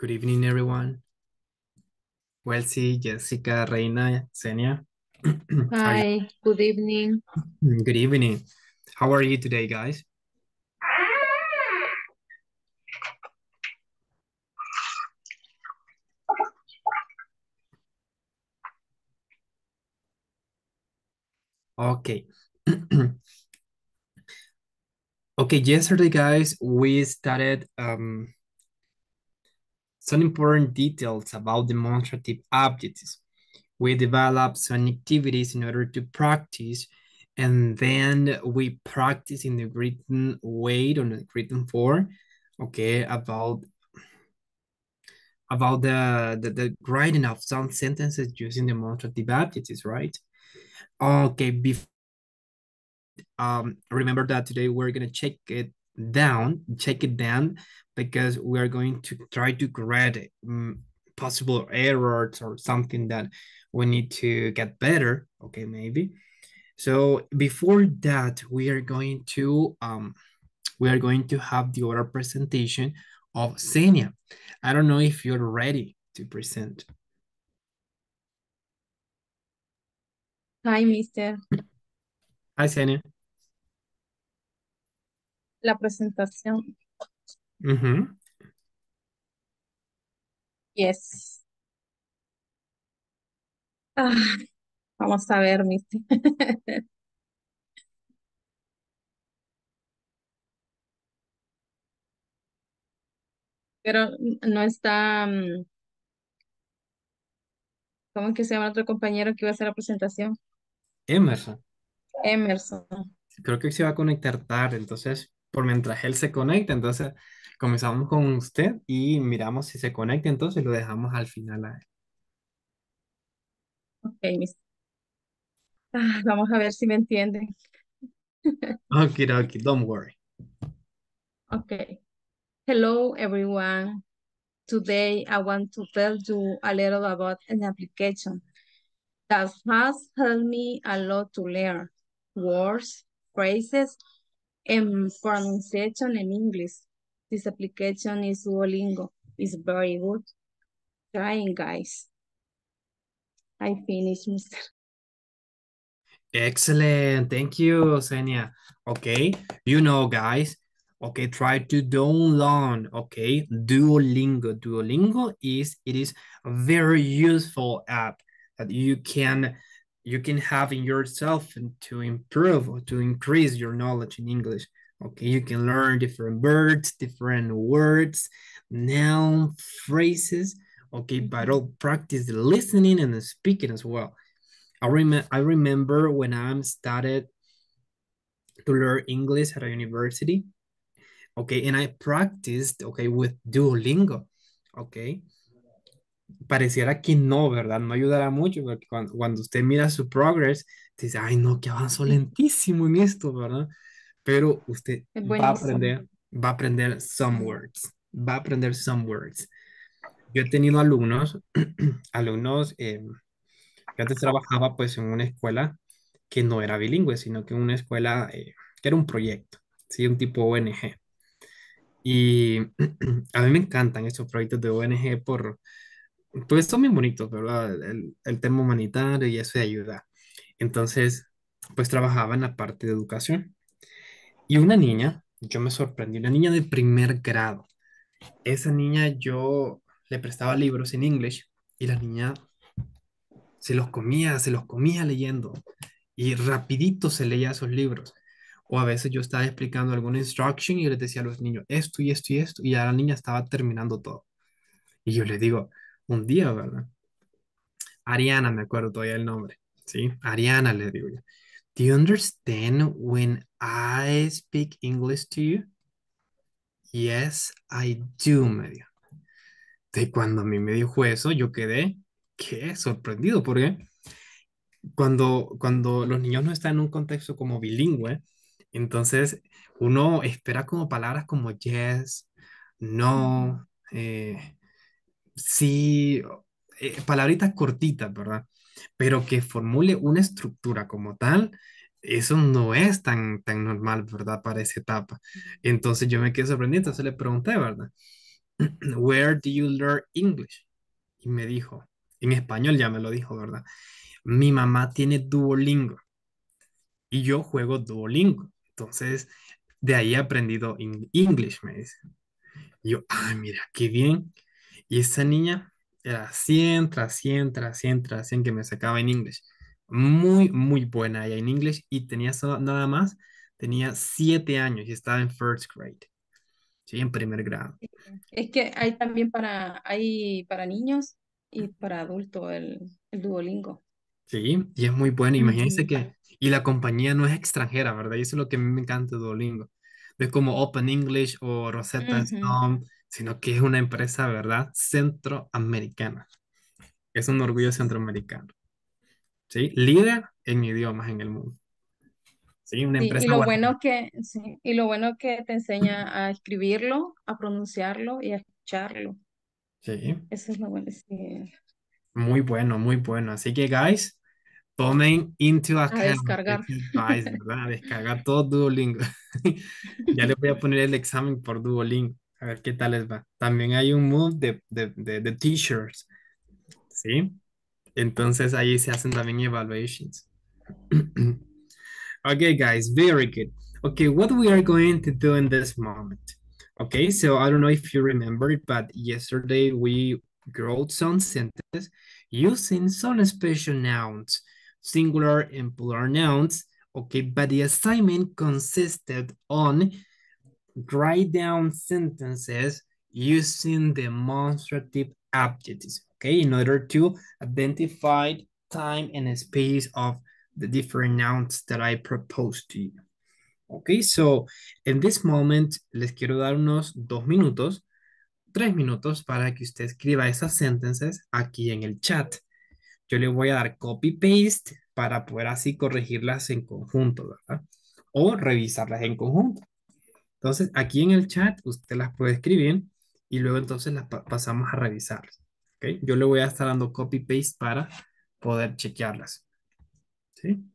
Good evening, everyone. Welsie, Jessica, Reina, Senia. How are you? Hi, good evening. Good evening. How are you today, guys? Okay. okay, yesterday, guys, we started um, some important details about demonstrative adjectives. We develop some activities in order to practice, and then we practice in the written way, on the written form, okay, about about the, the, the writing of some sentences using demonstrative adjectives, right? Okay, before um, remember that today we're gonna check it down, check it down, because we are going to try to correct um, possible errors or something that we need to get better, okay, maybe. So before that, we are going to um, we are going to have the other presentation of Xenia. I don't know if you're ready to present. Hi, mister. Hi, Xenia. La presentación. Mhm. Yes. Ah, vamos a ver, mister. Pero no está, mm, ¿cómo es que se llama otro compañero que iba a hacer la presentación? Emerson. Emerson. Creo que se va a conectar tarde, entonces, por mientras él se conecta, entonces comenzamos con usted y miramos si se conecta, entonces lo dejamos al final a él. Ok. Ah, vamos a ver si me entienden. Okay, okay, don't worry. Okay. Hello, everyone. Today, I want to tell you a little about an application that has helped me a lot to learn words, phrases, and pronunciation in English. This application is Duolingo. It's very good. Trying, guys. I finished, mister. Excellent. Thank you, Senia. Okay. You know, guys. Okay. Try to download. Okay. Duolingo. Duolingo is, it is a very useful app that you can, you can have in yourself and to improve or to increase your knowledge in English. Okay. You can learn different words, different words, noun, phrases. Okay. But mm-hmm. all practice the listening and the speaking as well. I, rem I remember when I started to learn English at a university, okay, and I practiced, okay, with Duolingo, okay. Pareciera que no, ¿verdad? No ayudará mucho, porque cuando, cuando usted mira su progress, dice, ay, no, que avanzo lentísimo en esto, ¿verdad? Pero usted va a aprender, va a aprender some words, va a aprender some words. Yo he tenido alumnos, alumnos, eh, que antes trabajaba pues en una escuela que no era bilingüe, sino que una escuela eh, que era un proyecto, ¿sí? Un tipo ONG. Y a mí me encantan esos proyectos de ONG por, pues son bien bonitos, ¿verdad? El, el tema humanitario y eso de ayuda. Entonces, pues trabajaba en la parte de educación. Y una niña, yo me sorprendí, una niña de primer grado. Esa niña yo le prestaba libros en inglés y la niña se los comía, se los comía leyendo y rapidito se leía esos libros. O a veces yo estaba explicando alguna instruction y les decía a los niños esto y esto y esto y ya la niña estaba terminando todo. Y yo le digo, un día, ¿verdad? Ariana, me acuerdo todavía el nombre, ¿sí? Ariana le digo yo. Do you understand when I speak English to you? Yes, I do, me dijo. De cuando a mí me dijo eso, yo quedé, ¿qué? Sorprendido, porque cuando, cuando los niños no están en un contexto como bilingüe, entonces uno espera como palabras como yes, no, eh, sí, eh, palabritas cortitas, ¿verdad? Pero que formule una estructura como tal, eso no es tan, tan normal, ¿verdad? Para esa etapa. Entonces yo me quedé sorprendido, entonces le pregunté, ¿verdad? Where do you learn English? Y me dijo, en español ya me lo dijo, ¿verdad? Mi mamá tiene Duolingo y yo juego Duolingo. Entonces, de ahí he aprendido English, me dice. Y yo, ah, mira, qué bien. Y esa niña era 100 tras 100 tras 100 tras 100 que me sacaba en English. Muy, muy buena ella en English y tenía nada más, tenía 7 años y estaba en first grade, sí, en primer grado. Es que hay también para, hay para niños y para adultos el, el Duolingo. Sí, y es muy bueno. Imagínense que, y la compañía no es extranjera, ¿verdad? Y eso es lo que a mí me encanta de Duolingo. Es como Open English o Rosetta. Stone, sino que es una empresa, ¿verdad? Centroamericana. Es un orgullo centroamericano. ¿Sí? Líder en idiomas en el mundo. ¿Sí? Una Sí, y empresa lo guatemalteca. bueno que, sí, y lo bueno que te enseña a escribirlo, a pronunciarlo y a escucharlo. Sí, Eso es lo bueno, sí. muy bueno, muy bueno. Así que, guys, tomen into A account descargar. este advice, ¿verdad? Descargar todo Duolingo. Ya les voy a poner el examen por Duolingo. A ver qué tal les va. También hay un move de, de, de, de t-shirts, ¿sí? Entonces ahí se hacen también evaluations. Okay, guys, very good. Okay, what we are going to do in this moment. Okay, so I don't know if you remember, but yesterday we wrote some sentences using some special nouns, singular and plural nouns. Okay, but the assignment consisted on write down sentences using demonstrative adjectives, okay, in order to identify time and space of the different nouns that I propose to you. Okay, so in this moment les quiero dar unos dos minutos, tres minutos para que usted escriba esas sentences aquí en el chat. Yo le voy a dar copy paste para poder así corregirlas en conjunto, ¿verdad? O revisarlas en conjunto. Entonces, aquí en el chat usted las puede escribir y luego entonces las pa- pasamos a revisarlas. ¿ok? Yo le voy a estar dando copy paste para poder chequearlas. ¿sí?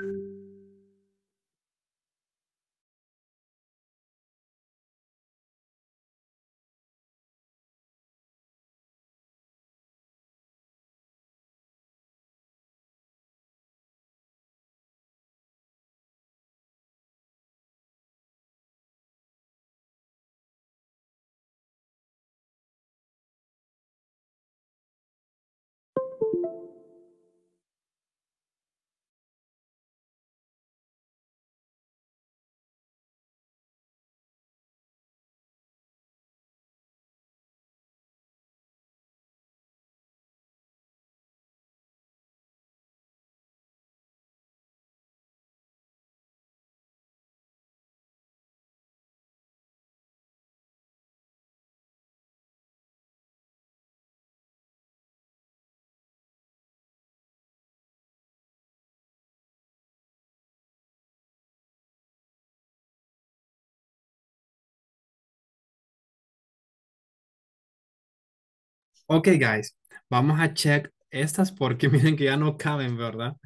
you Ok, guys, vamos a check estas porque miren que ya no caben, ¿verdad?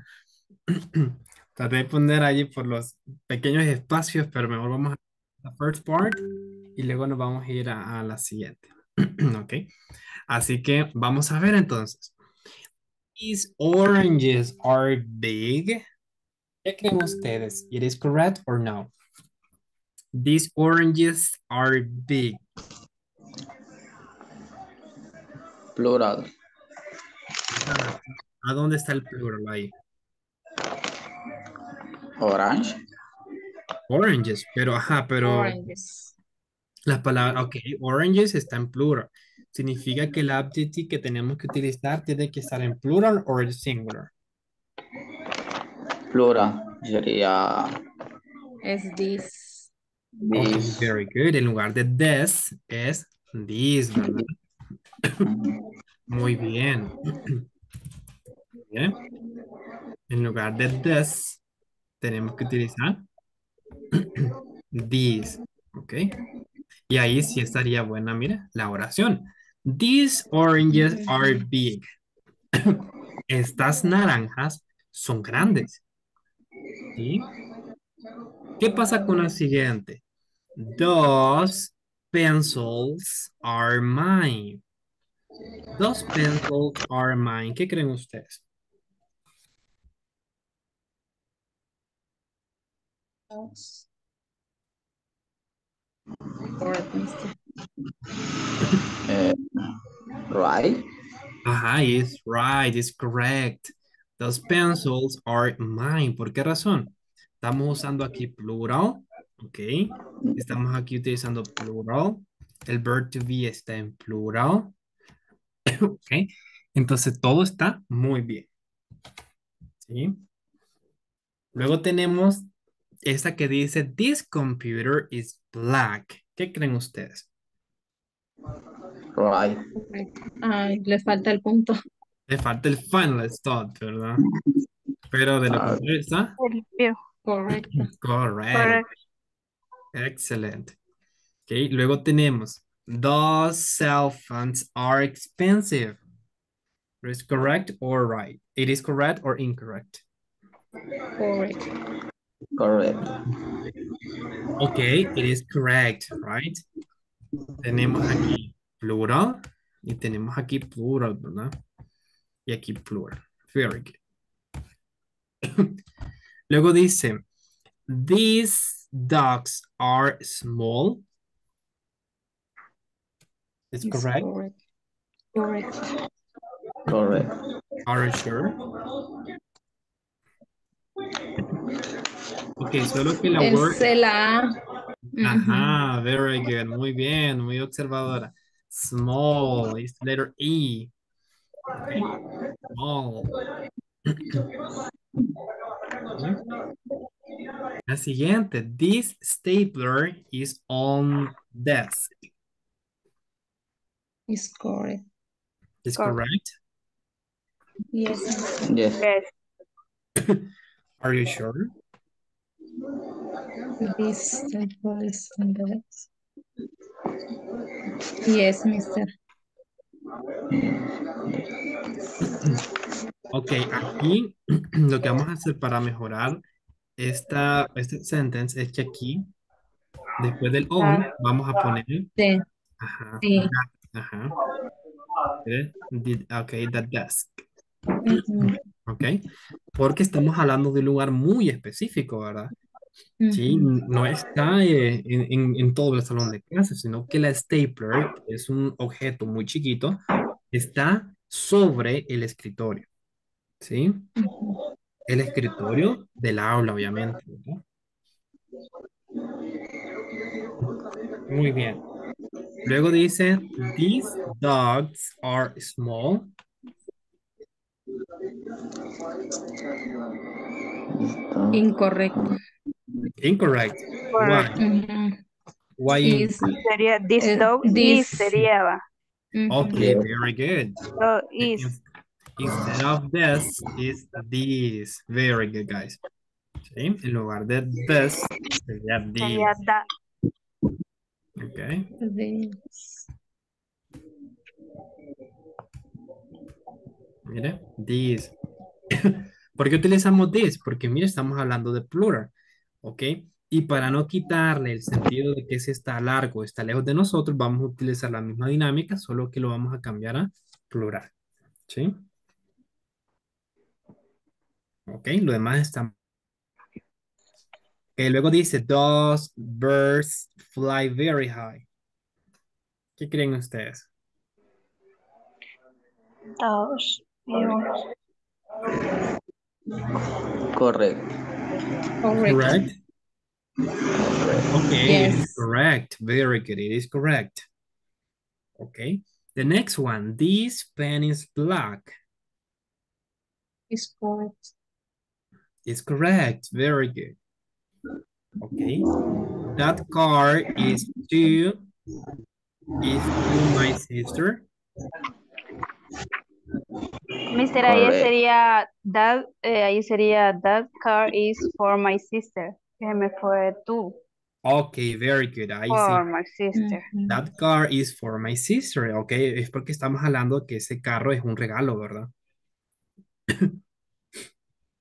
Traté de poner allí por los pequeños espacios, pero mejor vamos a la first part y luego nos vamos a ir a, a la siguiente. ok, así que vamos a ver entonces. These oranges are big. ¿Qué creen ustedes? It is correct or no? These oranges are big. Plural. ¿A dónde está el plural ahí? Orange. Oranges, pero ajá, pero Oranges. la palabra, ok, oranges está en plural. Significa que el adjective que tenemos que utilizar tiene que estar en plural o en singular. Plural. Sería Es this. This. very good. En lugar de this es this, ¿verdad? Muy bien. Bien. En lugar de this, tenemos que utilizar these, ¿ok? Y ahí sí estaría buena, mira, la oración. These oranges are big. Estas naranjas son grandes. ¿Sí? ¿Qué pasa con la siguiente? Those pencils are mine. Those pencils are mine. ¿Qué creen ustedes? Eh, right. Ajá, is right, is correct. Those pencils are mine. ¿Por qué razón? Estamos usando aquí plural, ¿ok? Estamos aquí utilizando plural. El verb to be está en plural, ¿ok? Entonces todo está muy bien, ¿sí? Luego tenemos esta que dice, this computer is black. ¿Qué creen ustedes? Right. Ay, le falta el punto. Le falta el final thought, ¿verdad? Pero de lo Ah. contrario está Correcto. correct. Excelente. Ok, luego tenemos, those cell phones are expensive. Is correct or right? It is correct or incorrect? Correct. Correct. Okay, it is correct, right? Tenemos aquí plural y tenemos aquí plural, ¿verdad? Y aquí plural. Very good. Luego dice, these dogs are small. It's correct? Correct. Correct. Correct. Are you sure? Ok, solo que la word... La. Ajá, very good. Muy bien, muy observadora. Small is letter E. Okay, Small. La siguiente, this stapler is on desk. Is correct. Is Correct. correct? Yes. Yes. Yes. Are you sure? This table is. Yes, mister. Ok, aquí lo que vamos a hacer para mejorar esta, este sentence es que aquí, después del on, vamos a poner, Sí. ajá, Sí. Ajá, ok, the desk, ok, porque estamos hablando de un lugar muy específico, ¿verdad? Sí, no está eh, en, en- en todo el salón de clases, sino que la stapler, que es un objeto muy chiquito, está sobre el escritorio, ¿sí? El escritorio del aula, obviamente, ¿verdad? Muy bien. Luego dice, these dogs are small. Incorrecto. Incorrect. Correct. Why? Why? Is, Sería this Eh, dog this. is sería va. Okay, very good. So is In- Instead of this, is this. Very good, guys. Sí, en lugar de this, sería sería this. Okay. This. Mire, this. ¿Por qué utilizamos this? Porque mire, estamos hablando de plural, ¿ok? Y para no quitarle el sentido de que si está largo, está lejos de nosotros, vamos a utilizar la misma dinámica, solo que lo vamos a cambiar a plural, ¿sí? Ok, lo demás está... Ok, luego dice, those birds fly very high. ¿Qué creen ustedes? Those. Correct. Correct. Correct? Okay, it is Yes. correct. Very good. It is correct. Okay. The next one. This pen is black. Is correct. It's correct. Very good. Okay. That car is to is to my sister. Mister, ahí sería that, eh, ahí sería that car is for my sister. Que me fue tú. Okay, very good. I For see. my sister. That car is for my sister. Okay, es porque estamos hablando que ese carro es un regalo, ¿verdad?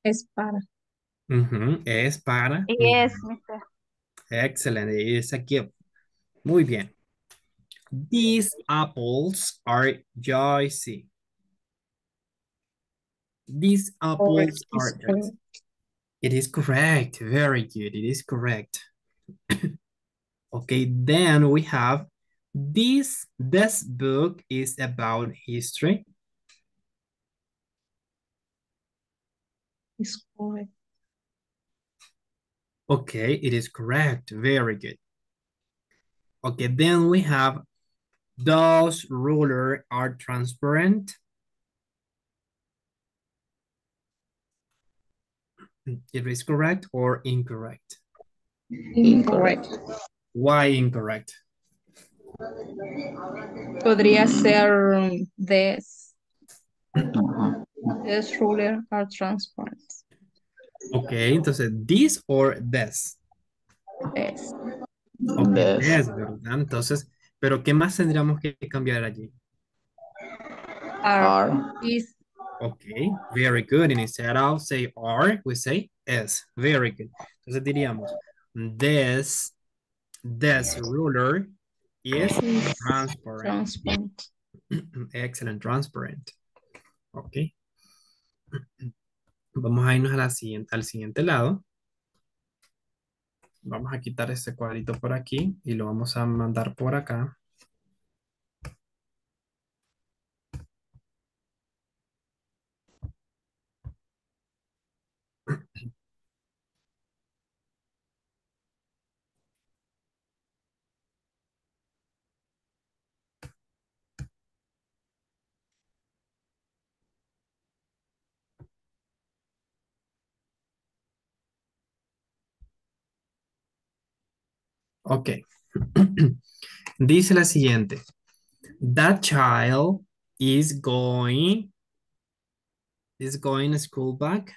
Es para. Ujú, Es para. Yes, mister. Excellent. It's a gift. Muy bien. These apples are juicy. These apples Correct. are Is juicy. correct. It is correct. Very good. It is correct. okay, then we have this. This book is about history. It's correct. Okay, it is correct. Very good. Okay, then we have those ruler are transparent. It is correct or incorrect? Incorrect. Why incorrect? Podría ser this. This uh-huh. ruler are transparent. Okay, entonces this or this. This. Ok, This. this, ¿verdad? Entonces, pero ¿qué más tendríamos que cambiar allí? Are. Is. Okay, very good. And instead of say are, we say is. Very good. Entonces diríamos, this, this ruler is Is transparent. transparent. Excellent, transparent. Ok. Vamos a irnos a siguiente, al siguiente lado. Vamos a quitar este cuadrito por aquí y lo vamos a mandar por acá. Ok. Dice la siguiente. That child is going, is going to school back.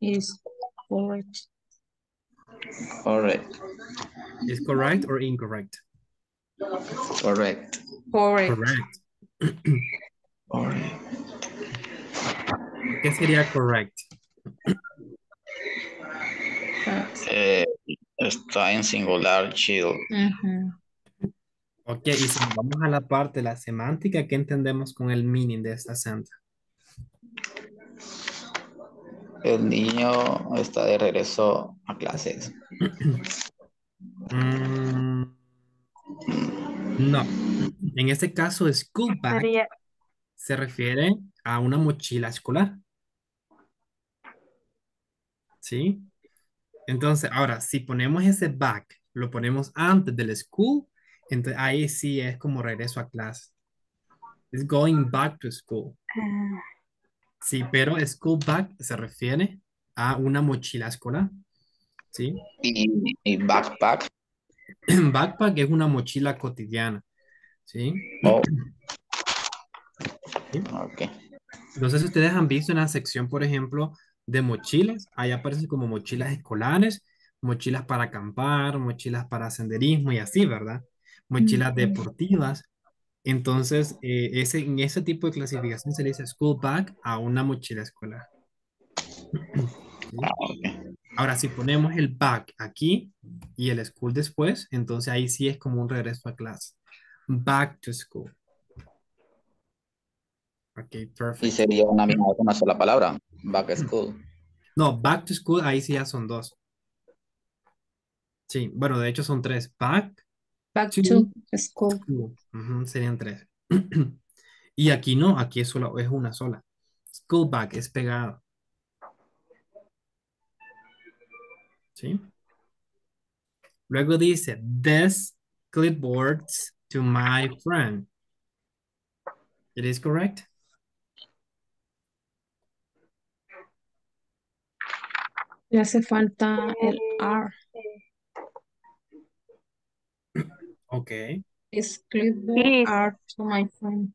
Is correct. Correct. Is correct or incorrect? Correct. Correct. Correct. Correct. ¿Qué sería correct? Eh, está en singular child. Ujú. Ok, y si nos vamos a la parte de la semántica, ¿qué entendemos con el meaning de esta sentence? El niño está de regreso a clases. Mm, no. En este caso, school bag Sería, se refiere a una mochila escolar. ¿Sí? Entonces, ahora, si ponemos ese back, lo ponemos antes del school, entonces ahí sí es como regreso a clase. It's going back to school. eh, Sí, pero school bag se refiere a una mochila escolar. ¿Sí? Y, y backpack. Backpack es una mochila cotidiana. ¿Sí? Oh. Sí. Ok. No sé si ustedes han visto en la sección, por ejemplo, de mochilas. Ahí aparecen como mochilas escolares, mochilas para acampar, mochilas para senderismo y así, ¿verdad? Mochilas deportivas. Entonces, eh, ese, en ese tipo de clasificación se le dice school bag a una mochila escolar. Ah. Ahora, si ponemos el back aquí y el school después, entonces ahí sí es como un regreso a clase. Back to school. Ok, Y perfect. sería una misma, una sola palabra. Back school. No, back to school, ahí sí ya son dos. Sí, bueno, de hecho son tres. Back Back to to school. school. Serían tres. Y aquí no, aquí es, solo, es una sola. School back es pegado. ¿Sí? Luego dice, this clipboards to my friend. It is correct? Le hace falta el R. Ok. Clipboard Is. R to my friend.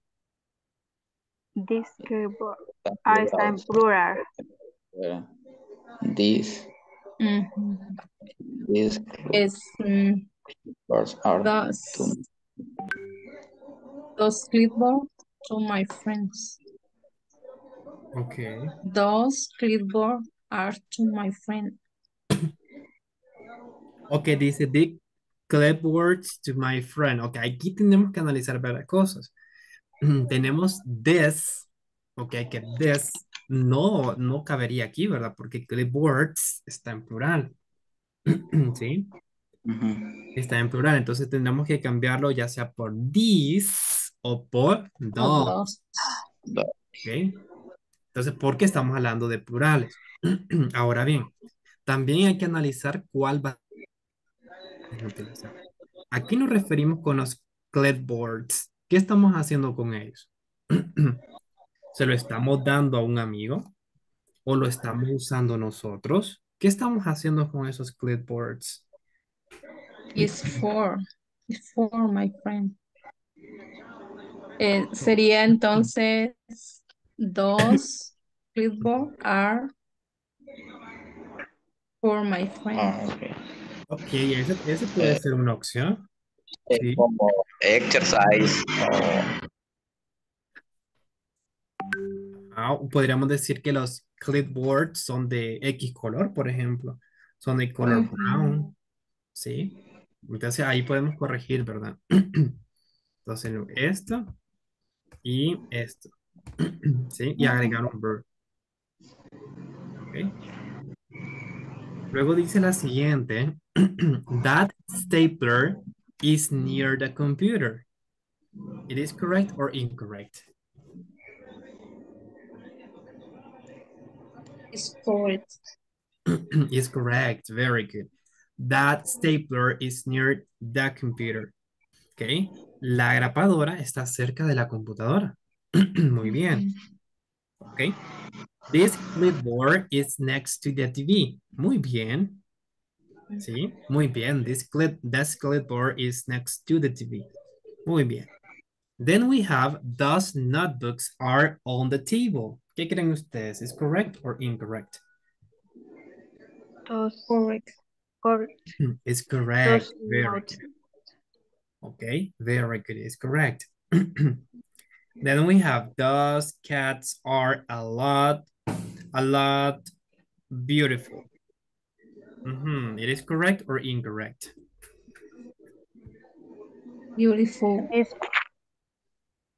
This keyboard. Está en plural. Ujú. these Es mm, are to those clipboard to my friends. Ok. Those clipboard are to my friend. Ok, dice the clipboards to my friend. Ok, aquí tenemos que analizar varias cosas. Tenemos this. Ok, que this no, no cabería aquí, ¿verdad? Porque clipboards está en plural. ¿Sí? Ujú. Está en plural, entonces tendremos que cambiarlo ya sea por these o por O those. those. ¿ok? Entonces, ¿por qué estamos hablando de plurales? Ahora bien, también hay que analizar cuál va a utilizar. Aquí nos referimos con los clipboards. ¿Qué estamos haciendo con ellos? ¿Se lo estamos dando a un amigo? ¿O lo estamos usando nosotros? ¿Qué estamos haciendo con esos clipboards? Is for, is for my friend. Eh, sería entonces those clipboard are for my friend. Ah, ok. Ok, ese, ese puede ser una opción. Es Sí. como exercise o Ah, podríamos decir que los clipboards son de X color, por ejemplo. Son de color Ujú. brown. ¿Sí? Entonces ahí podemos corregir, ¿verdad? Entonces esto y esto. ¿Sí? Y agregar un verb. ¿Ok? Luego dice la siguiente. That stapler is near the computer. It is correct or incorrect? Is for it. is correct. Very good. That stapler is near the computer. Ok. La grapadora está cerca de la computadora. Muy bien. Ok. This clipboard is next to the TV. Muy bien. Sí, muy bien. This clip, this clipboard is next to the TV. Muy bien. Then we have those notebooks are on the table. ¿Qué creen ustedes? ¿Es correct or incorrect? Those, Correct. correct. It's correct. Those Very good. Okay, very good. It's correct. then we have those cats are a lot, a lot beautiful. Mhm, It is correct or incorrect? Beautiful. Is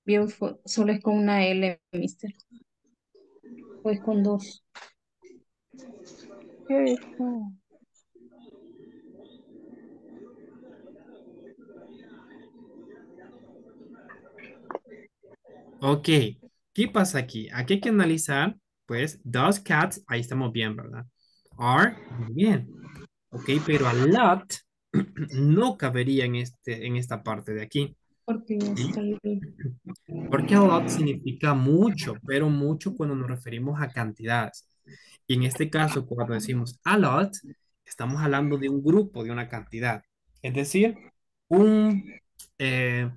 Beautiful. Solo es con una L, mister. O es con dos. beautiful. Ok, ¿qué pasa aquí? Aquí hay que analizar, pues, those cats, ahí estamos bien, ¿verdad? Are, muy bien. Ok, pero a lot no cabería en, este, en esta parte de aquí. Porque. Porque a lot significa mucho, pero mucho cuando nos referimos a cantidades. Y en este caso, cuando decimos a lot, estamos hablando de un grupo, de una cantidad. Es decir, un, eh,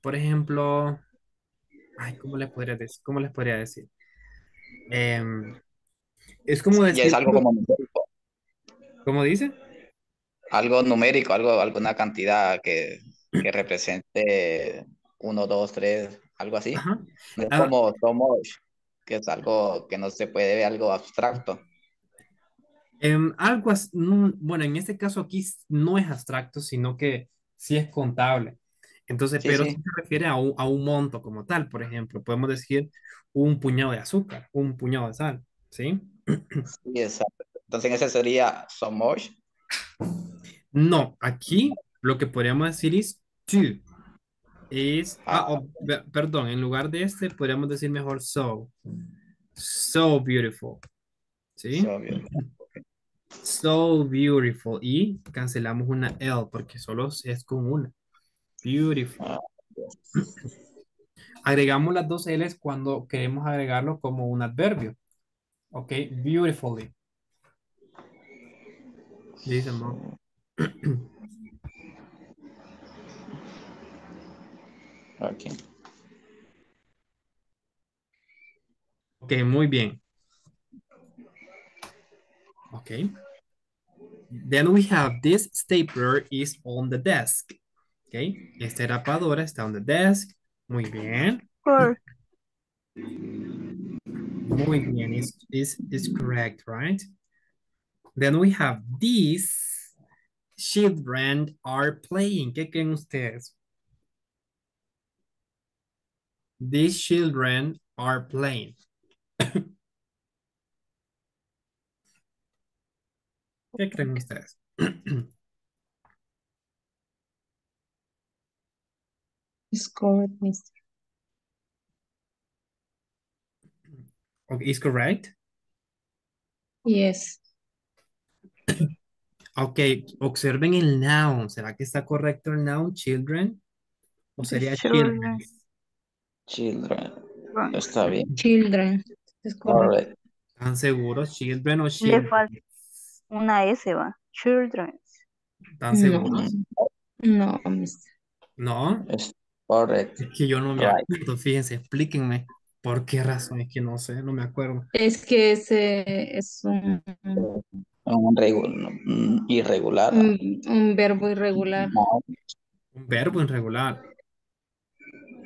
por ejemplo, ay, ¿cómo les podría decir? ¿Cómo les podría decir? Em, es como decir, es algo como numérico, ¿cómo dice? algo numérico, algo, alguna cantidad que, que represente uno, dos, tres, algo así. Ajá. No es Ah. como so much, que es algo que no se puede ver, algo abstracto. Em, algo bueno, en este caso aquí no es abstracto, sino que sí es contable. Entonces, Sí, pero sí. se refiere a un, a un monto como tal. Por ejemplo, podemos decir un puñado de azúcar, un puñado de sal, ¿sí? Sí, exacto. Entonces ese sería so much. No, aquí lo que podríamos decir es to. Es, ah, Ah. oh, pe- perdón, en lugar de este podríamos decir mejor so. So beautiful, ¿sí? So beautiful. So beautiful. Y cancelamos una L porque solo es con una. Beautiful. Ah, Agregamos las dos L's cuando queremos agregarlo como un adverbio. Ok, beautifully. Dice Mo. Ok. Ok, muy bien. Ok. Then we have this stapler is on the desk. Ok, esta rapadora está on the desk. Muy bien. Four. Muy bien, is is is correct, right? Then we have these children are playing. ¿Qué creen ustedes? These children are playing. ¿Qué creen ustedes? It's correct, mister. Okay, is correct? Yes. Ok, observen el noun. ¿Será que está correcto el noun, children? ¿O sería Children. children? Children. Está bien. Children. Es correcto. Correct. ¿Están seguros? Children o Le children? falta una S, va. Children. ¿Están seguros? No, mister. ¿No? Es correcto. Es que yo no me Right. acuerdo, fíjense, explíquenme. ¿Por qué razón? Es que no sé, no me acuerdo. Es que ese es un, Un regu- un irregular. un, un verbo irregular. No, Un verbo irregular.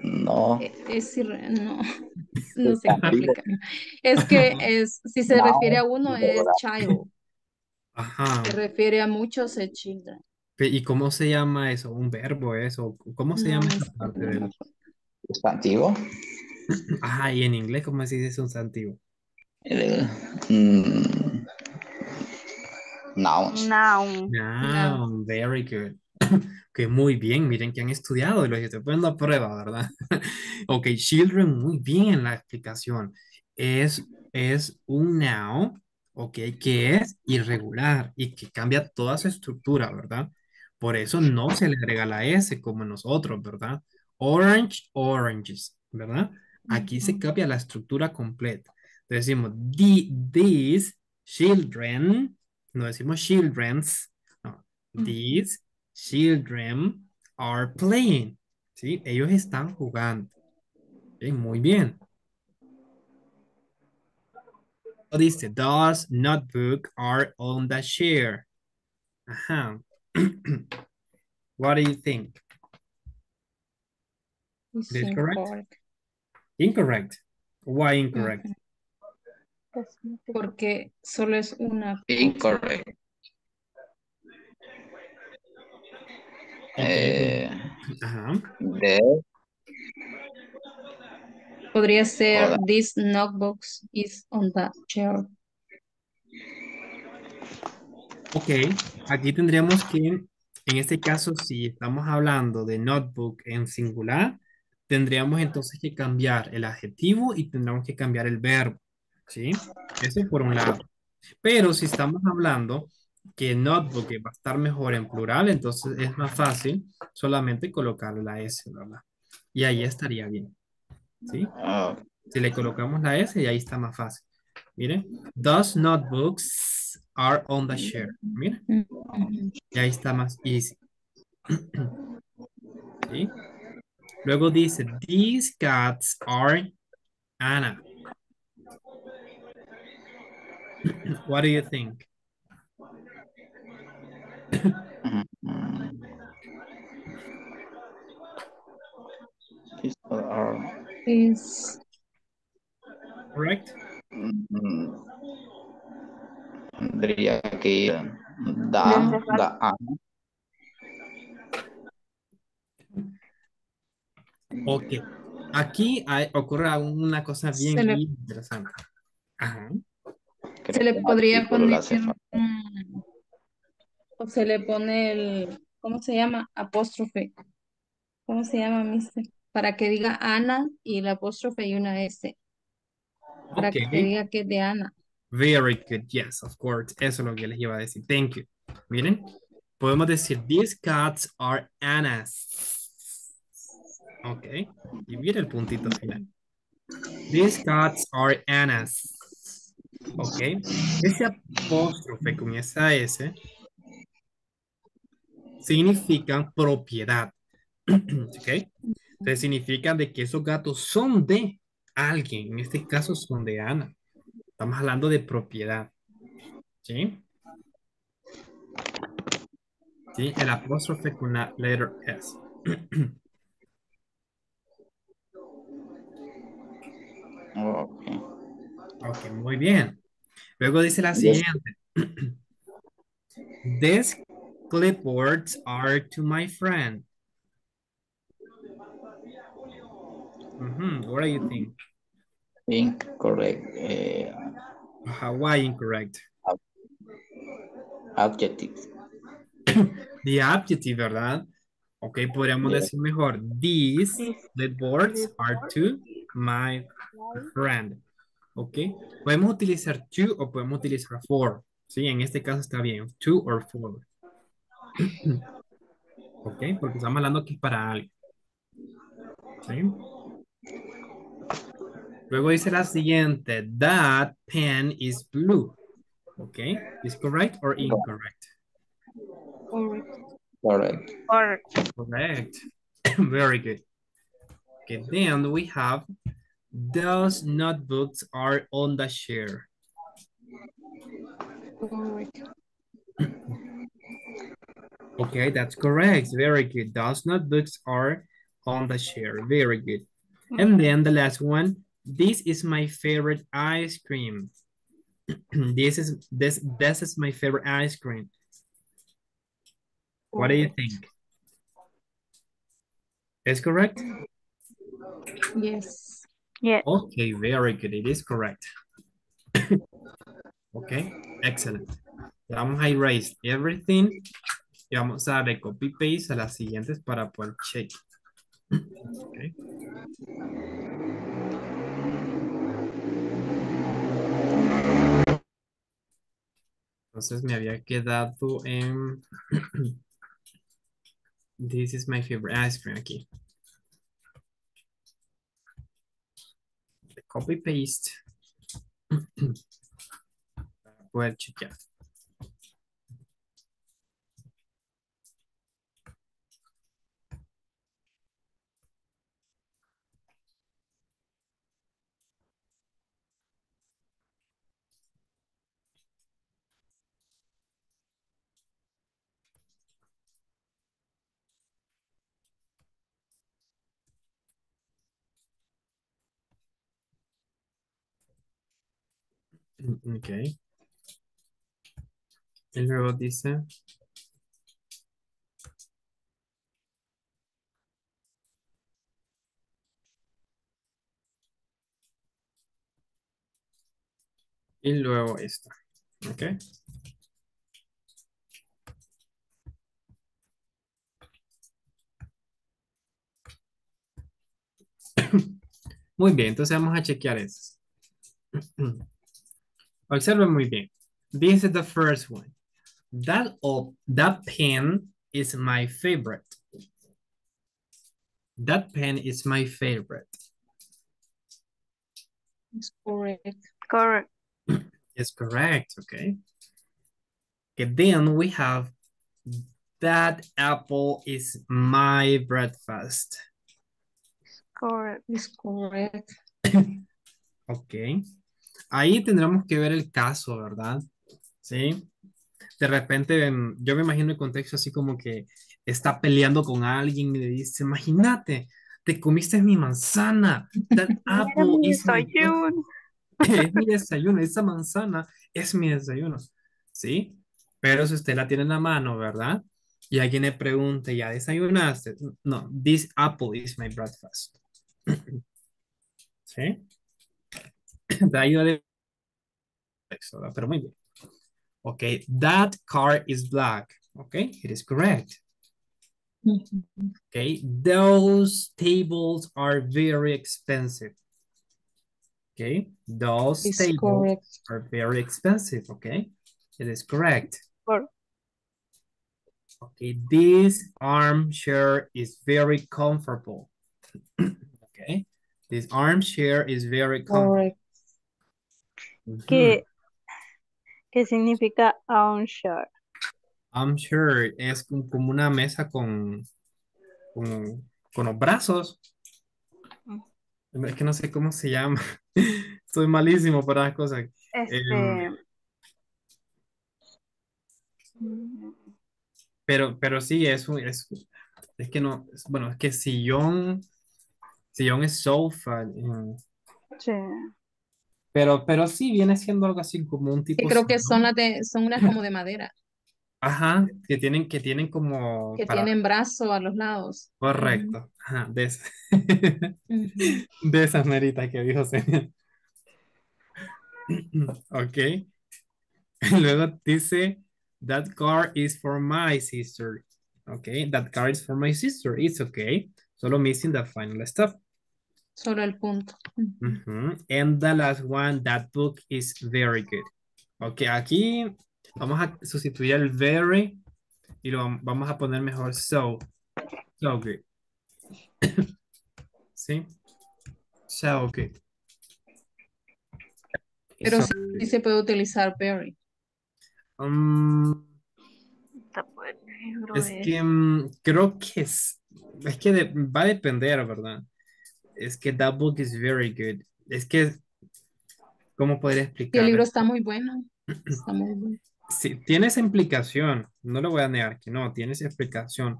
no. Es irre- no, no sé. Es que es, si se No, refiere a uno es child. Ajá. Se refiere a muchos es children. ¿Y cómo se llama eso? ¿Un verbo eso? ¿Cómo se No, llama esa parte del... Sustantivo. Ajá, y en inglés, ¿cómo se dice sustantivo? El, mm, nouns. Noun. Noun, very good. Que muy bien, miren que han estudiado y lo estoy poniendo a prueba, ¿verdad? Ok, children, muy bien la explicación. Es, es un noun, ok, que es irregular y que cambia toda su estructura, ¿verdad? Por eso no se le agrega la S como nosotros, ¿verdad? Orange, oranges, ¿verdad? Aquí se cambia la estructura completa. Entonces decimos, "The- these children, no decimos children's, no, these children are playing, ¿sí? Ellos están jugando. Muy bien. Dice, those notebook are on the chair. Ajá. What do you think? Is correct? incorrect. Incorrect. Why incorrect? Ujú. Porque solo es una. Incorrect. Eh, de, Podría ser Hola. this notebook is on the chair. Ok, aquí tendríamos que, en este caso, si estamos hablando de notebook en singular, tendríamos entonces que cambiar el adjetivo y tendríamos que cambiar el verbo, ¿sí? Eso por un lado. Pero si estamos hablando que notebook va a estar mejor en plural, entonces es más fácil solamente colocarle la S, ¿verdad? Y ahí estaría bien, ¿sí? ah, Si le colocamos la S, y ahí está más fácil. Miren, those notebooks are on the chair. Miren, Ujú. y está más easy. ¿Sí? Luego dice, these cats are Anna. What do you think? mm, mm. Or, Is Correct? mm, tendría que ir da, da, a, Ok. Aquí hay- ocurre una cosa bien, Se le- bien interesante. Ajá. se le podría poner un- o se le pone el, ¿cómo se llama? Apóstrofe. ¿Cómo se llama, mister? Para que diga Ana y el apóstrofe y una S. Para Ok. que diga que es de Ana. Very good. Yes, of course. Eso es lo que les iba a decir. Thank you. Miren, podemos decir, these cats are Anna's. Ok. Y mira el puntito final. These cats are Anna's. Ok. Ese apóstrofe con esa S significa propiedad. ok. Entonces significa de que esos gatos son de alguien. En este caso son de Ana. Estamos hablando de propiedad. ¿Sí? Sí, el apóstrofe con la letter S. Ok. Ok, muy bien. Luego dice la siguiente. These clipboards are to my friend. Mhm, What do you think? Incorrect. Eh, Hawaii incorrect. adjective. The adjective, ¿verdad? Ok, podríamos decir mejor. These clipboards are to my friend. Ok, podemos utilizar to o podemos utilizar for. Sí, en este caso está bien. To or for. Ok, porque estamos hablando que es para alguien. ¿Sí? Luego dice la siguiente. That pen is blue. Ok, is correct or incorrect? Correct. or Correct. Very good. Okay, then we have those notebooks are on the chair. Okay, that's correct. Very good. Those notebooks are on the chair. Very good. And mm-hmm. then the last one. This is my favorite ice cream. this is this this is my favorite ice cream. What do you think? Is correct? Yes. yeah. Okay, very good. It is correct. okay, excellent. Le Vamos a erase everything y vamos a darle copy paste a las siguientes para poder check. Okay. Entonces me había quedado en This is my favorite ice cream aquí. Copy paste. Poder chequear. Ok. Y luego dice. Y luego esta. Ok. Muy bien, entonces vamos a chequear eso. Observen muy bien. This is the first one. That, of, that pen is my favorite. That pen is my favorite. It's correct. Correct. It's correct, okay? Okay, then we have that apple is my breakfast. Correct. It's correct. Ok. Ahí tendremos que ver el caso, ¿verdad? Sí. De repente, em, yo me imagino el contexto así como que está peleando con alguien y le dice, imagínate, te comiste mi manzana. That apple mi is my breakfast." desayuno. es mi desayuno, esa manzana es mi desayuno, ¿sí? Pero si usted la tiene en la mano, ¿verdad? Y alguien le pregunta, ¿ya desayunaste? No, this apple is my breakfast. ¿Sí? De ahí vale. Pero muy bien. Ok, that car is black. Ok, it is correct. Okay, those tables are very expensive. Okay, those Is tables correct. are very expensive. Okay, it is correct. Okay, this armchair is very comfortable. okay, this armchair is very comfortable. ¿Qué, qué significa armchair? Armchair es como una mesa con, con, con los brazos. Es que no sé cómo se llama. Soy malísimo para las cosas. Este. Em, mm, Pero, pero sí, es, un- es, es que no, es- bueno, es que sillón, sillón es sofa, eh, Sí. Pero, pero sí viene siendo algo así como un Que tipo creo que son las de, son unas como de madera, Ajá, que tienen, que tienen como que para, tienen brazo a los lados. Correcto, ajá, de, esa- ujú. de esas meritas que dijo Celia. Ok, luego dice, that car is for my sister. Ok, that car is for my sister, it's okay, solo missing the final stuff. Solo el punto. Ujú. Ujú. And the last one, that book is very good. Ok, aquí vamos a sustituir el very y lo vam- vamos a poner mejor so. So good. ¿Sí? So good. Pero So sí, good. sí se puede utilizar very. Mm, es es- que mm, creo que es, es que de- va a depender, ¿verdad? Es que that book is very good. Es que, ¿cómo podría Y el explicar? libro está muy bueno. Está muy bueno. Sí, tiene esa implicación, no le voy a negar que no, tiene esa explicación,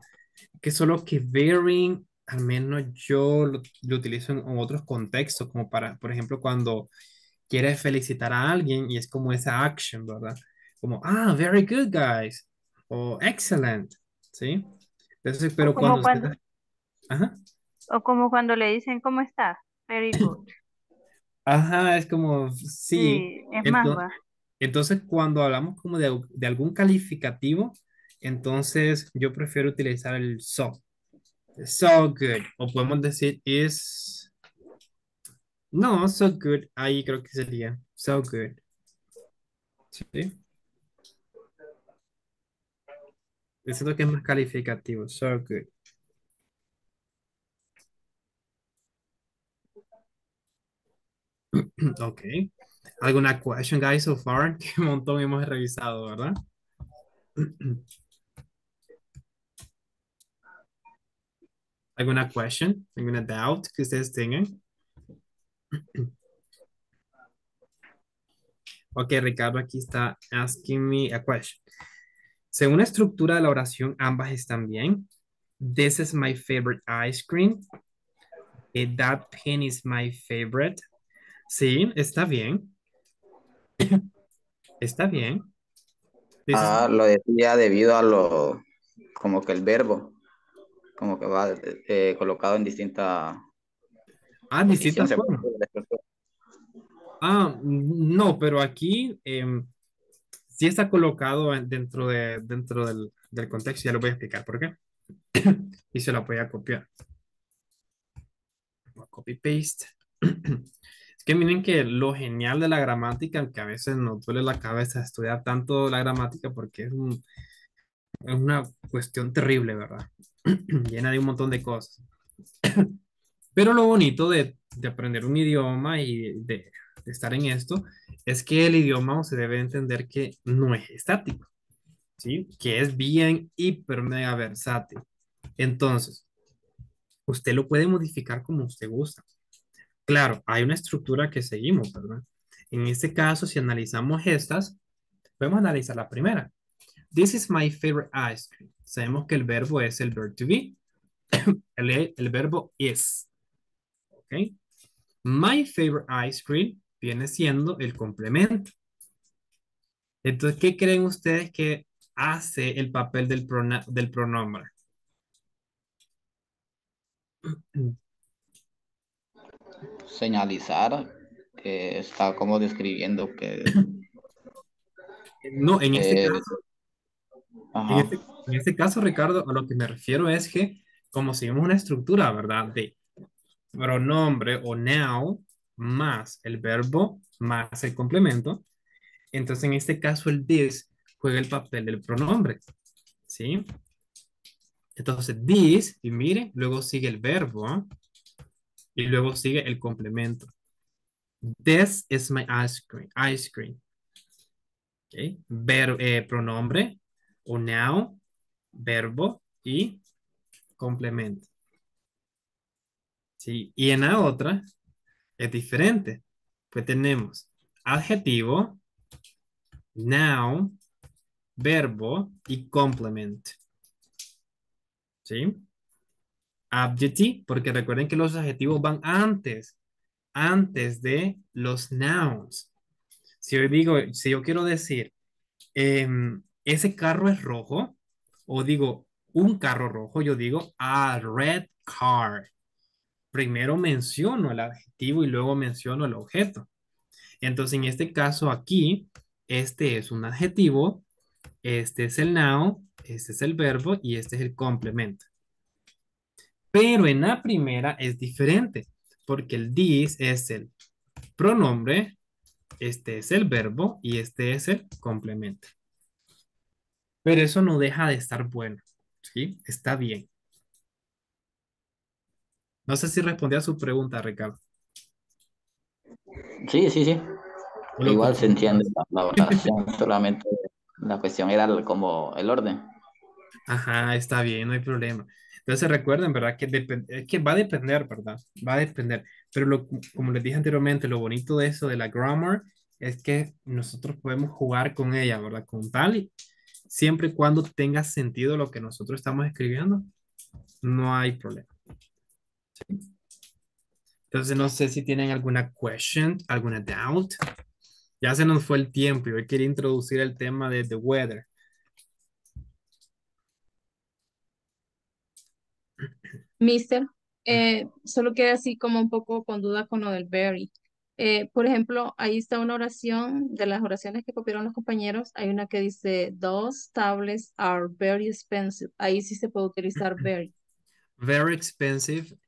que solo que varying, al menos yo lo, lo utilizo en, en otros contextos, como para, por ejemplo, cuando quieres felicitar a alguien y es como esa action, ¿verdad? Como, ah, very good, guys, o excellent, ¿sí? Entonces, pero cuando cuando- usted- Ajá, O como cuando le dicen, ¿cómo está? Very good. ajá, es como, sí, Sí, es más, entonces, va. Entonces, cuando hablamos como de, de algún calificativo, entonces yo prefiero utilizar el so. So good. O podemos decir is. No, so good. Ahí creo que sería. So good. Sí. Eso es lo que es más calificativo. So good. Ok. ¿Alguna question, guys, so far? Qué montón hemos revisado, ¿verdad? ¿Alguna question? ¿Alguna doubt que ustedes tengan? Ok, Ricardo aquí está asking me a question. Según la estructura de la oración, ambas están bien. This is my favorite ice cream. Eh, that pen is my favorite. Sí, está bien. Está bien. Ah, lo decía debido a lo, como que el verbo, como que va eh, colocado en distinta ah, distintas formas. Ah, no, pero aquí em, sí está colocado en- dentro, de, dentro del, del contexto. Ya lo voy a explicar por qué. y se la voy a copiar. Copy paste. Que miren que lo genial de la gramática, aunque a veces nos duele la cabeza estudiar tanto la gramática porque es, un- es una cuestión terrible, ¿verdad? Llena de un montón de cosas. Pero lo bonito de, de aprender un idioma y de, de estar en esto es que el idioma se debe entender que no es estático, ¿sí? Que es bien hiper mega versátil. Entonces, usted lo puede modificar como usted gusta. Claro, hay una estructura que seguimos, ¿verdad? En este caso, si analizamos estas, podemos analizar la primera. This is my favorite ice cream. Sabemos que el verbo es el verb to be. el, el verbo is. ¿Ok? My favorite ice cream viene siendo el complemento. Entonces, ¿qué creen ustedes que hace el papel del, del pronombre? Señalizar que está como describiendo que... No, en este eh, caso... En este, en este, caso, Ricardo, a lo que me refiero es que como seguimos una estructura, ¿verdad? De pronombre o now más el verbo más el complemento, entonces en este caso el this juega el papel del pronombre, ¿sí? Entonces this, y mire, luego sigue el verbo, y luego sigue el complemento. This is my ice cream. Ice cream. Ver, eh, pronombre o now, verbo y complemento. ¿Sí? Y en la otra es diferente. Pues tenemos adjetivo, noun, verbo y complemento. ¿Sí? Adjective, porque recuerden que los adjetivos van antes, antes de los nouns. Si yo digo, si yo quiero decir, em, ese carro es rojo, o digo, un carro rojo, yo digo, a red car. Primero menciono el adjetivo y luego menciono el objeto. Entonces, en este caso aquí, este es un adjetivo, este es el noun, este es el verbo y este es el complemento. Pero en la primera es diferente, porque el this es el pronombre, este es el verbo y este es el complemento. Pero eso no deja de estar bueno, ¿sí? Está bien. No sé si respondí a su pregunta, Ricardo. Sí, sí, sí. Igual se entiende la, oración, solamente la cuestión era como el orden. Ajá, está bien, no hay problema. Entonces recuerden, ¿verdad? Que, es que va a depender, ¿verdad? Va a depender. Pero como les dije anteriormente, lo bonito de eso, de la grammar, es que nosotros podemos jugar con ella, ¿verdad? Con tal y siempre y cuando tenga sentido lo que nosotros estamos escribiendo, no hay problema. Entonces no sé si tienen alguna question, alguna doubt. Ya se nos fue el tiempo y hoy quería introducir el tema de the weather. Mister, eh, solo queda así como un poco con duda con lo del very. Eh, por ejemplo, ahí está una oración de las oraciones que copiaron los compañeros. Hay una que dice, those tablets are very expensive. Ahí sí se puede utilizar very. Very expensive.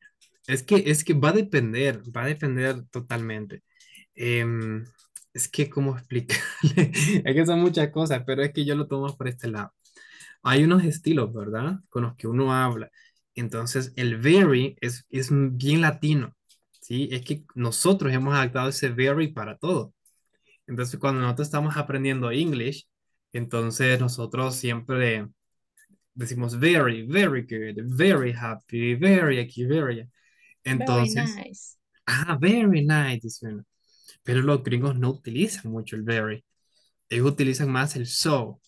Es que, es que va a depender, va a depender totalmente. Em, es que, ¿cómo explicarle? es que son muchas cosas, pero es que yo lo tomo por este lado. Hay unos estilos, ¿verdad? Con los que uno habla. Entonces, el very es, es bien latino, ¿sí? Es que nosotros hemos adaptado ese very para todo. Entonces, cuando nosotros estamos aprendiendo English, entonces nosotros siempre decimos very, very good, very happy, very aquí, very. Entonces, very nice. ah, very nice, pero los gringos no utilizan mucho el very. Ellos utilizan más el so.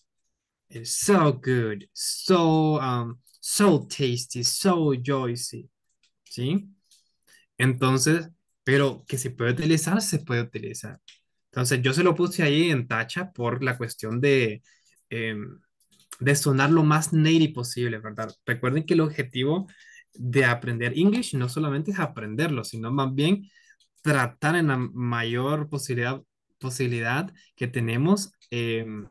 El so good, so, um, so tasty, so juicy. ¿Sí? Entonces, pero que se puede utilizar, se puede utilizar. Entonces, yo se lo puse ahí en tacha por la cuestión de, em, de sonar lo más native posible, ¿verdad? Recuerden que el objetivo de aprender English no solamente es aprenderlo, sino más bien tratar en la mayor posibilidad, posibilidad que tenemos em,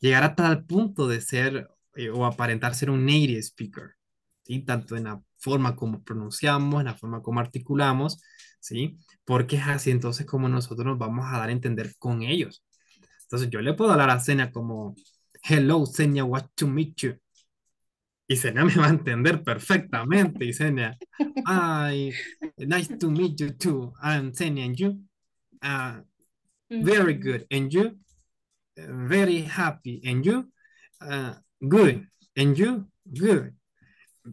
llegar a tal punto de ser eh, o aparentar ser un native speaker, ¿sí? Tanto en la forma como pronunciamos, en la forma como articulamos, ¿sí? Porque es así entonces como nosotros nos vamos a dar a entender con ellos. Entonces yo le puedo hablar a Senia como, hello Senia, what to meet you. Y Senia me va a entender perfectamente. Y Senia, hi, nice to meet you too. I'm Senia and you. Uh, very good. And you? very happy. And you? Uh, good. And you? Good.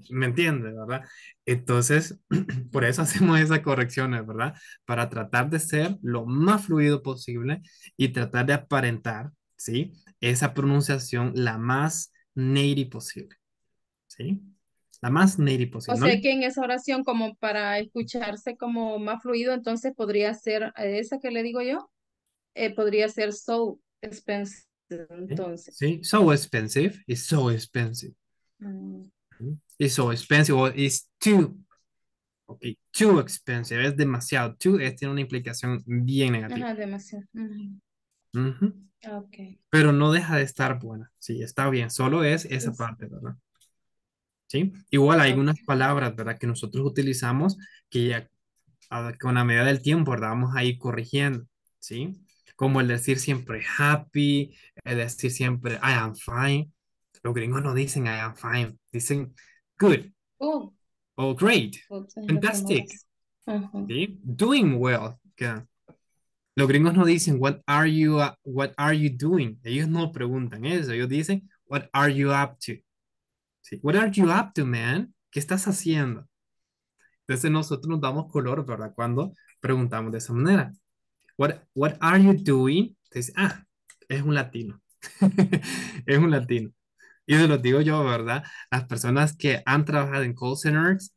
¿Me entiende, verdad? Entonces, por eso hacemos esas correcciones, ¿verdad? Para tratar de ser lo más fluido posible y tratar de aparentar, ¿sí? Esa pronunciación la más native posible. ¿sí? La más native O posible. sea ¿no? que en esa oración, como para escucharse como más fluido, entonces podría ser eh, esa que le digo yo, eh, podría ser so expensive, entonces. Sí, so expensive. It's so expensive. Mm, It's so expensive or it's too. Ok, too expensive. Es demasiado. Too es, tiene una implicación bien negativa. Ajá, demasiado. Ujú, Ujú. Ok. Pero no deja de estar buena. Sí, está bien. Solo es esa Sí. parte, ¿verdad? ¿Sí? Igual hay Ok. unas palabras, ¿verdad? Que nosotros utilizamos que ya a- con la medida del tiempo, ¿verdad? Vamos a ir corrigiendo, ¿sí? Como el decir siempre happy, el decir siempre I am fine. Los gringos no dicen I am fine, dicen good Oh, o great, pues, fantastic. ¿sí? Doing well. que Los gringos no dicen what are you, uh, what are you doing. Ellos no preguntan eso, ellos dicen what are you up to. ¿Sí? What are you up to, man? ¿Qué estás haciendo? Entonces nosotros nos damos color, ¿verdad? Cuando preguntamos de esa manera. What, what are you doing? Entonces, ah, es un latino. es un latino. Y se lo digo yo, ¿verdad? Las personas que han trabajado en call centers,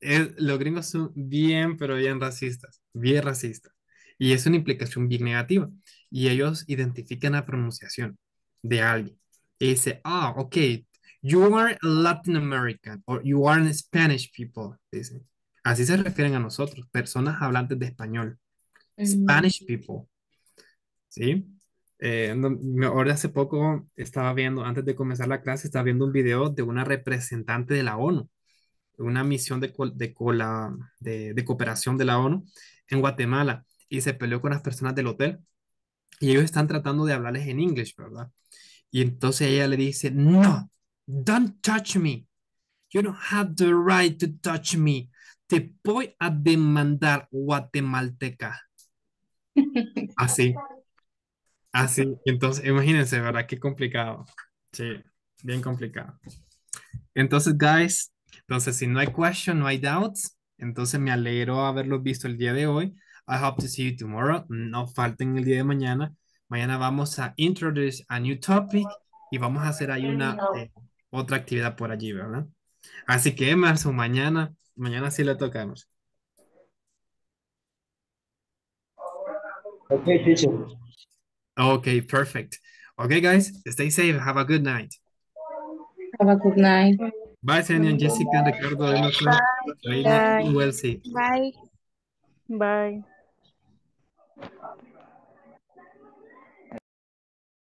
es- los gringos son bien, pero bien racistas, bien racistas. Y es una implicación bien negativa. Y ellos identifican la pronunciación de alguien. Y dice, ah, ok, you are Latin American or you are Spanish people. Dicen. Así se refieren a nosotros, personas hablantes de español. Mm, Spanish people. ¿Sí? Eh, no- ahora hace poco estaba viendo, antes de comenzar la clase, estaba viendo un video de una representante de la ONU, una misión de, de, cola- de, de cooperación de la ONU en Guatemala y se peleó con las personas del hotel y ellos están tratando de hablarles en inglés, ¿verdad? Y entonces ella le dice, no, don't touch me. You don't have the right to touch me. Te voy a demandar guatemalteca. Así. Así, entonces imagínense, ¿verdad? Qué complicado. Sí, bien complicado. Entonces, guys, entonces si no hay question, no hay doubts, entonces me alegro haberlos visto el día de hoy. I hope to see you tomorrow. No falten el día de mañana. Mañana vamos a introduce a new topic y vamos a hacer ahí una eh, otra actividad por allí, ¿verdad? Así que Emerson, mañana, mañana sí le tocamos. Okay, teacher. Okay, perfect. Okay, guys, stay safe. Have a good night. Have a good night. Bye, Senia and Jessica, Ricardo. Bye. Bye. Bye. Bye.